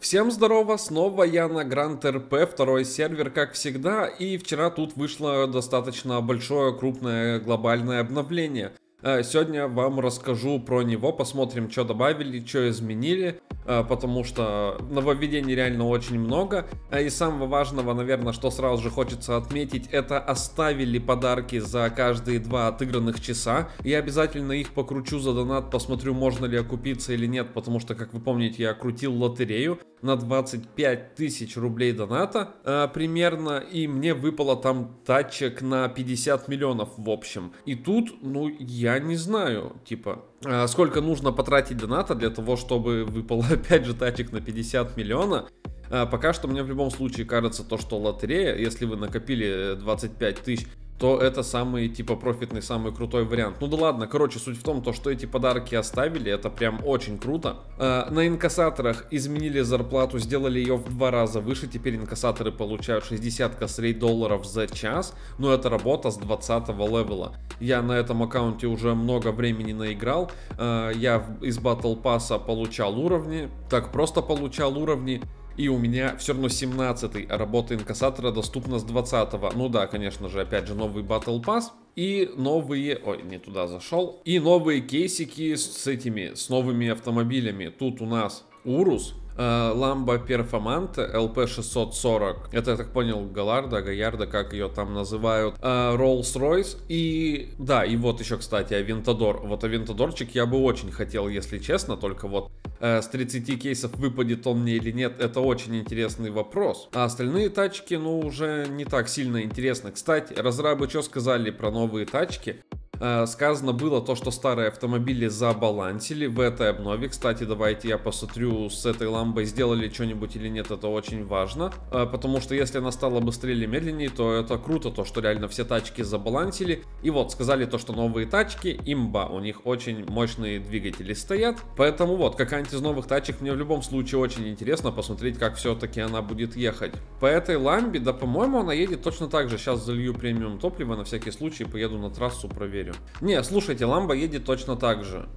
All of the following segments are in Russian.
Всем здорово, снова я на Grand RP, второй сервер, как всегда, и вчера тут вышло достаточно большое, крупное, глобальное обновление. Э, сегодня вам расскажу про него, посмотрим, что добавили, что изменили, э, потому что нововведений реально очень много. Э, и самого важного, наверное, что сразу же хочется отметить, это оставили подарки за каждые два отыгранных часа. Я обязательно их покручу за донат, посмотрю, можно ли окупиться или нет, потому что, как вы помните, я крутил лотерею на 25 тысяч рублей доната примерно, и мне выпало там тачек на 50 миллионов в общем. И тут, ну, я не знаю, типа, э, сколько нужно потратить доната для того, чтобы выпало опять же тачек на 50 миллионов. Э, пока что мне в любом случае кажется то, что лотерея, если вы накопили 25 тысяч, то это самый, типа, профитный, самый крутой вариант. Ну да ладно, короче, суть в том, то, что эти подарки оставили, это прям очень круто. Э, на инкассаторах изменили зарплату, сделали ее в два раза выше, теперь инкассаторы получают 60 косарей долларов за час, но это работа с 20 левела. Я на этом аккаунте уже много времени наиграл, э, я из Battle Pass получал уровни, так просто получал уровни, и у меня все равно 17 работа инкассатора доступна с 20 -го. Ну да, конечно же, опять же, новый Battle Pass. И новые... Ой, не туда зашел. И новые кейсики с этими, с новыми автомобилями. Тут у нас Урус, Ламбо Перформанте LP640. Это, я так понял, Галарда, Гаярда, как ее там называют. Rolls-Royce. И да, и вот еще, кстати, Авентадор. Вот Авентадорчик я бы очень хотел, если честно, только вот э, с 30 кейсов выпадет он мне или нет, это очень интересный вопрос. А остальные тачки, ну, уже не так сильно интересны. Кстати, разрабы что сказали про новые тачки? Э, сказано было то, что старые автомобили забалансили в этой обнове. Кстати, давайте я посмотрю с этой ламбой, сделали что-нибудь или нет, это очень важно. Э, потому что если она стала быстрее или медленнее, то это круто, то что реально все тачки забалансили. И вот, сказали то, что новые тачки, имба, у них очень мощные двигатели стоят. Поэтому вот, какая-нибудь из новых тачек мне в любом случае очень интересно посмотреть, как все-таки она будет ехать. По этой ламбе, да, по-моему, она едет точно так же. Сейчас залью премиум топливо, на всякий случай поеду на трассу, проверю верю. Не, слушайте, Ламба едет точно так же,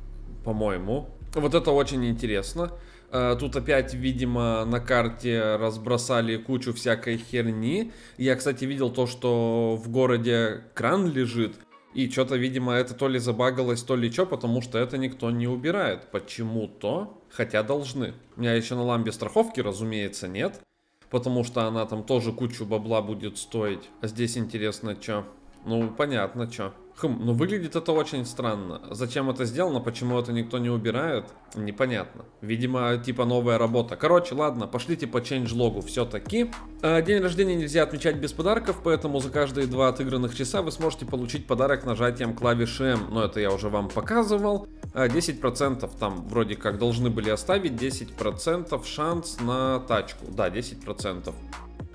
по-моему. Вот это очень интересно. Э, тут опять, видимо, на карте разбросали кучу всякой херни. Я, кстати, видел то, что в городе кран лежит. И что-то, видимо, это то ли забагалось, то ли что, потому что это никто не убирает. Почему-то, хотя должны. У меня еще на ламбе страховки, разумеется, нет. Потому что она там тоже кучу бабла будет стоить. А здесь интересно, что? Ну, понятно, что. Хм, ну выглядит это очень странно. Зачем это сделано, почему это никто не убирает, непонятно. Видимо, типа новая работа. Короче, ладно, пошлите по changelogу все-таки. А, день рождения нельзя отмечать без подарков, поэтому за каждые два отыгранных часа вы сможете получить подарок нажатием клавиши M. Но это я уже вам показывал. 10% а, там вроде как должны были оставить, 10% шанс на тачку. Да, 10%.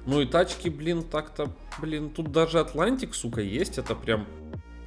Ну и тачки, блин, так-то, блин, тут даже Атлантик, сука, есть, это прям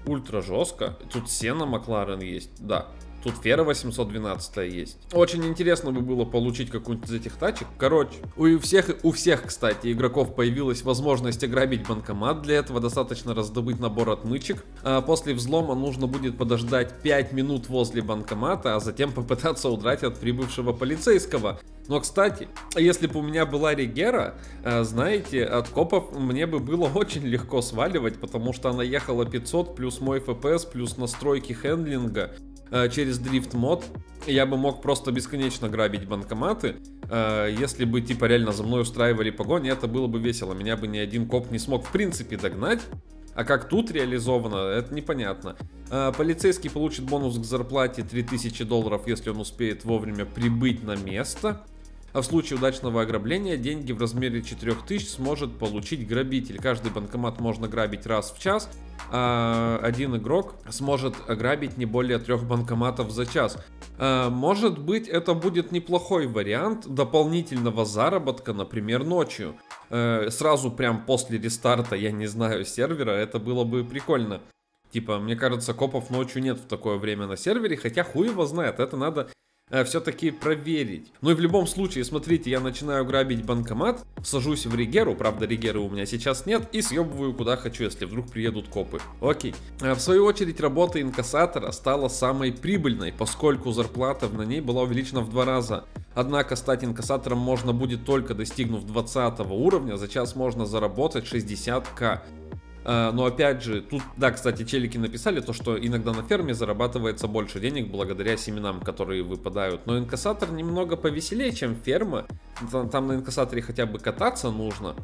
ультра жестко. Тут Сена Макларен есть, да. Тут Фера 812 есть. Очень интересно бы было получить какую-нибудь из этих тачек. Короче, у всех, у всех, кстати, игроков появилась возможность ограбить банкомат. Для этого достаточно раздобыть набор отмычек. А после взлома нужно будет подождать 5 минут возле банкомата, а затем попытаться удрать от прибывшего полицейского. Но, кстати, если бы у меня была Регера, э, знаете, от копов мне бы было очень легко сваливать, потому что она ехала 500 плюс мой FPS, плюс настройки хендлинга э, через дрифт мод. Я бы мог просто бесконечно грабить банкоматы. Э, если бы, типа, реально за мной устраивали погони, это было бы весело. Меня бы ни один коп не смог, в принципе, догнать. А как тут реализовано, это непонятно. Полицейский получит бонус к зарплате 3000 долларов, если он успеет вовремя прибыть на место. А в случае удачного ограбления деньги в размере 4000 сможет получить грабитель. Каждый банкомат можно грабить раз в час, а один игрок сможет ограбить не более трех банкоматов за час. А, может быть это будет неплохой вариант дополнительного заработка, например, ночью. А, сразу прям после рестарта, я не знаю, сервера, это было бы прикольно. Типа, мне кажется, копов ночью нет в такое время на сервере, хотя хуй его знает, это надо э, все-таки проверить. Ну и в любом случае, смотрите, я начинаю грабить банкомат, сажусь в Ригеру, правда Ригеры у меня сейчас нет, и съебываю куда хочу, если вдруг приедут копы. Окей. Э, в свою очередь, работа инкассатора стала самой прибыльной, поскольку зарплата на ней была увеличена в два раза. Однако стать инкассатором можно будет только достигнув 20 уровня, за час можно заработать 60к. А, но опять же, тут, да, кстати, челики написали то, что иногда на ферме зарабатывается больше денег благодаря семенам, которые выпадают. Но инкассатор немного повеселее, чем ферма. Там на инкассаторе хотя бы кататься нужно.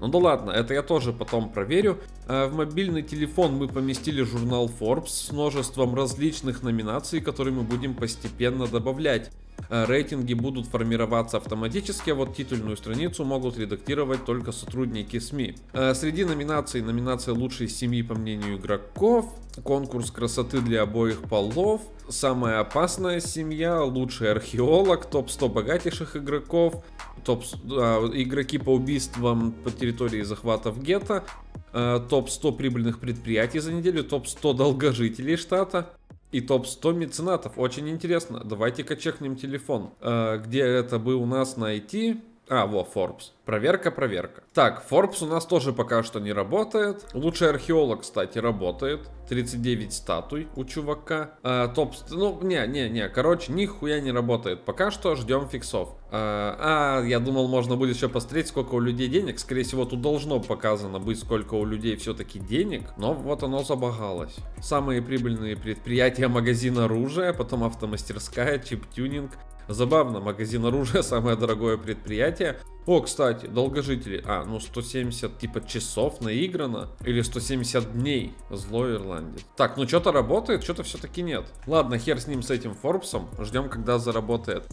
Ну да ладно, это я тоже потом проверю. А, в мобильный телефон мы поместили журнал Forbes с множеством различных номинаций, которые мы будем постепенно добавлять. Э, рейтинги будут формироваться автоматически, а вот титульную страницу могут редактировать только сотрудники СМИ. Э, среди номинаций номинация лучшей семьи по мнению игроков, конкурс красоты для обоих полов, самая опасная семья, лучший археолог, топ-100 богатейших игроков, топ а, игроки по убийствам по территории захватов гетто, э, топ-100 прибыльных предприятий за неделю, топ-100 долгожителей штата, и топ-100 меценатов. Очень интересно. Давайте-ка чекнем телефон. Э, где это бы у нас найти? А, во, Forbes. Проверка, проверка. Так, Forbes у нас тоже пока что не работает. Лучший археолог, кстати, работает. 39 статуй у чувака. А, топ... Ну, не, не, не. Короче, нихуя не работает. Пока что ждем фиксов. А, а, я думал, можно будет еще посмотреть, сколько у людей денег. Скорее всего, тут должно показано быть, сколько у людей все-таки денег. Но вот оно забагалось. Самые прибыльные предприятия магазин оружия, потом автомастерская, чип-тюнинг, Забавно, магазин оружия самое дорогое предприятие. О, кстати, долгожители. А, ну 170 типа часов наиграно. Или 170 дней. Злой ирландец. Так, ну что-то работает, что-то все-таки нет. Ладно, хер с ним, с этим Форбсом. Ждем, когда заработает.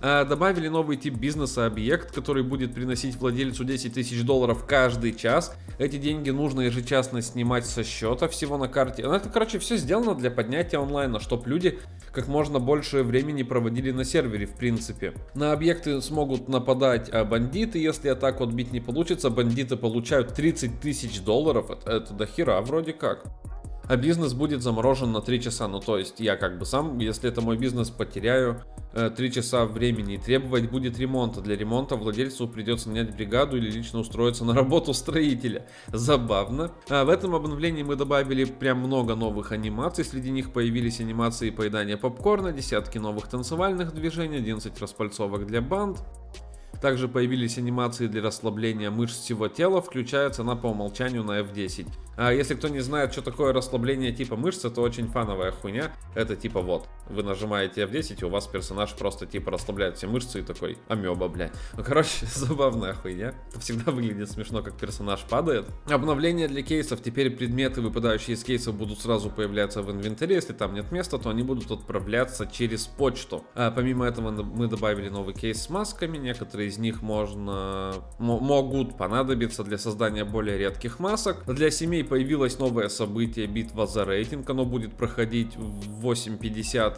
А, добавили новый тип бизнеса объект, который будет приносить владельцу 10 тысяч долларов каждый час. Эти деньги нужно ежечасно снимать со счета всего на карте. Ну, это, короче, все сделано для поднятия онлайна, чтобы люди как можно больше времени проводили на сервере, в принципе. На объекты смогут нападать а бандиты, если атаку отбить не получится. Бандиты получают 30 тысяч долларов, это, это до хера вроде как а бизнес будет заморожен на 3 часа. Ну, то есть я как бы сам, если это мой бизнес, потеряю 3 э, часа времени и требовать будет ремонта. Для ремонта владельцу придется нанять бригаду или лично устроиться на работу строителя. Забавно. А в этом обновлении мы добавили прям много новых анимаций. Среди них появились анимации поедания попкорна, десятки новых танцевальных движений, 11 распальцовок для банд. Также появились анимации для расслабления мышц всего тела, включается она по умолчанию на F10. А если кто не знает, что такое расслабление типа мышц, это очень фановая хуйня. Это типа вот, вы нажимаете F10, и у вас персонаж просто типа расслабляет все мышцы и такой, амеба, бля. Ну, короче, забавная хуйня. Это всегда выглядит смешно, как персонаж падает. Обновление для кейсов. Теперь предметы, выпадающие из кейсов, будут сразу появляться в инвентаре. Если там нет места, то они будут отправляться через почту. А, помимо этого мы добавили новый кейс с масками. Некоторые из них можно могут понадобиться для создания более редких масок. Для семей появилось новое событие битва за рейтинг. Оно будет проходить в 8.50 э,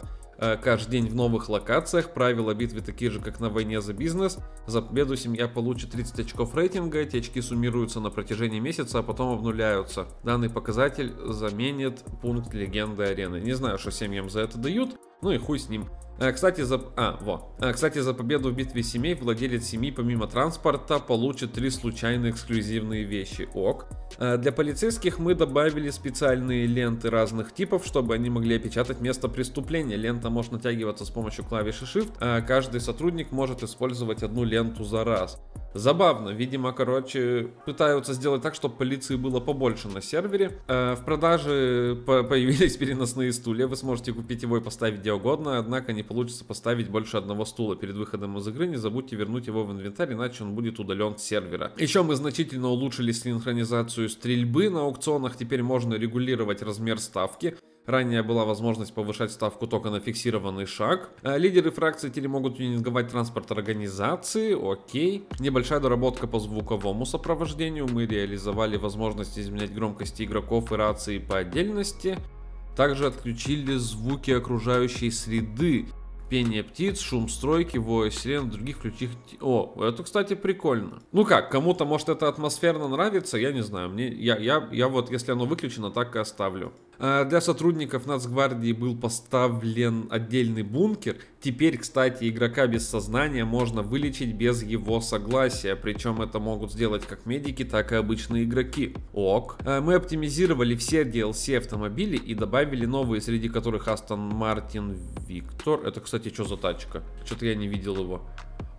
каждый день в новых локациях. Правила битвы такие же, как на войне за бизнес. За победу семья получит 30 очков рейтинга. Эти очки суммируются на протяжении месяца, а потом обнуляются. Данный показатель заменит пункт легенды арены. Не знаю, что семьям за это дают. Ну и хуй с ним. Э, кстати, за... А, во. Э, кстати, за победу в битве семей владелец семьи помимо транспорта получит три случайные эксклюзивные вещи. Ок. Э, для полицейских мы добавили специальные ленты разных типов, чтобы они могли опечатать место преступления. Лента может натягиваться с помощью клавиши Shift, а каждый сотрудник может использовать одну ленту за раз. Забавно, видимо, короче, пытаются сделать так, чтобы полиции было побольше на сервере. В продаже появились переносные стулья, вы сможете купить его и поставить где угодно, однако не получится поставить больше одного стула перед выходом из игры, не забудьте вернуть его в инвентарь, иначе он будет удален с сервера. Еще мы значительно улучшили синхронизацию стрельбы на аукционах, теперь можно регулировать размер ставки. Ранее была возможность повышать ставку только на фиксированный шаг. А лидеры фракции теперь могут тюнинговать транспорт организации, окей. Небольшая доработка по звуковому сопровождению. Мы реализовали возможность изменять громкости игроков и рации по отдельности. Также отключили звуки окружающей среды пение птиц, шум стройки, вой сирен, других включить. О, это, кстати, прикольно. Ну как, кому-то, может, это атмосферно нравится, я не знаю. Мне, я, я, я вот, если оно выключено, так и оставлю. А, для сотрудников Нацгвардии был поставлен отдельный бункер. Теперь, кстати, игрока без сознания можно вылечить без его согласия. Причем это могут сделать как медики, так и обычные игроки. Ок. А, мы оптимизировали все DLC автомобилей и добавили новые, среди которых Aston Martin Victor. Это, кстати, что за тачка? Что-то я не видел его.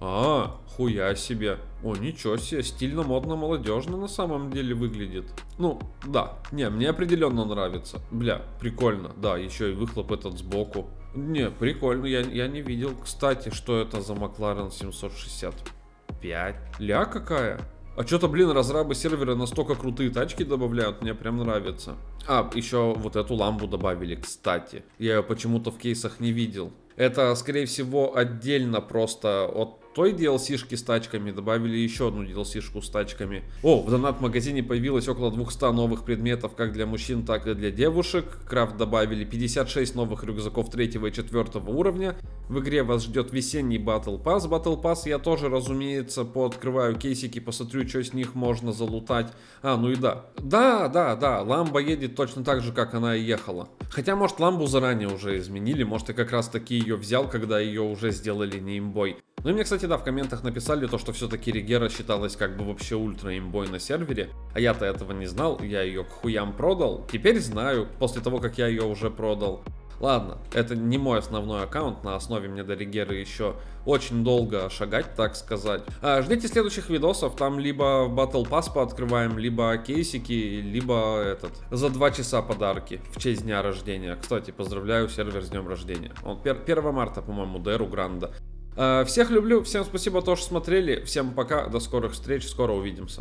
А, хуя себе. О, ничего себе, стильно, модно, молодежно на самом деле выглядит. Ну, да, не, мне определенно нравится. Бля, прикольно. Да, еще и выхлоп этот сбоку. Не, прикольно, я, я не видел. Кстати, что это за Макларен 765? Ля какая? А что-то, блин, разрабы сервера настолько крутые тачки добавляют, мне прям нравится. А, еще вот эту ламбу добавили, кстати. Я ее почему-то в кейсах не видел. Это, скорее всего, отдельно просто от той DLC-шки с тачками добавили еще одну DLC-шку с тачками. О, в донат-магазине появилось около 200 новых предметов как для мужчин, так и для девушек. Крафт добавили 56 новых рюкзаков 3 и 4 уровня. В игре вас ждет весенний Battle Pass. Battle Pass я тоже, разумеется, пооткрываю кейсики, посмотрю, что с них можно залутать. А, ну и да. Да, да, да, ламба едет точно так же, как она и ехала. Хотя, может, ламбу заранее уже изменили, может, я как раз таки ее взял, когда ее уже сделали не имбой. Ну и мне, кстати, да, в комментах написали то, что все-таки Регера считалась как бы вообще ультра имбой на сервере. А я-то этого не знал, я ее к хуям продал. Теперь знаю, после того, как я ее уже продал. Ладно, это не мой основной аккаунт, на основе мне до Регеры еще очень долго шагать, так сказать. А, ждите следующих видосов, там либо Battle Pass пооткрываем, либо кейсики, либо этот, за два часа подарки в честь дня рождения. Кстати, поздравляю сервер с днем рождения. Он 1 марта, по-моему, Деру Гранда. А, всех люблю, всем спасибо, то, что смотрели, всем пока, до скорых встреч, скоро увидимся.